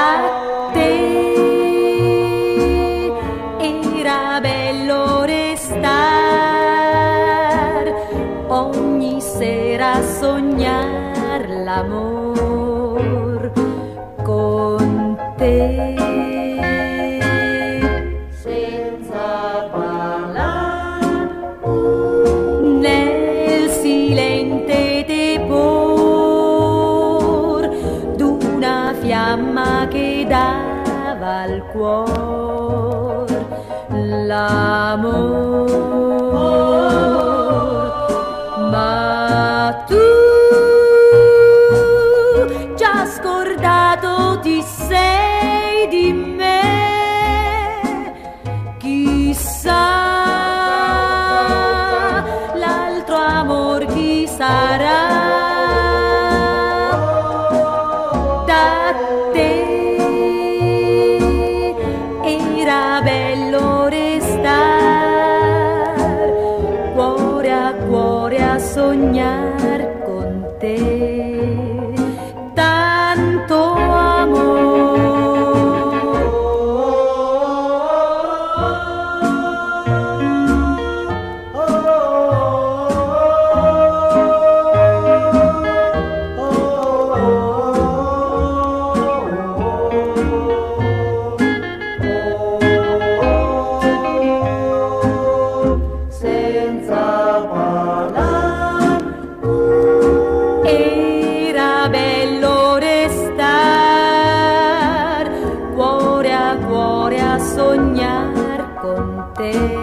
amarte. Era bello restar, ogni sera sognar l'amore. Fiamma che dava al cuor l'amor. Ma tu già scordato ti sei di me, chissà l'altro amor chi sarà era bello restar cuore a cuore a sognar con te soñar con te.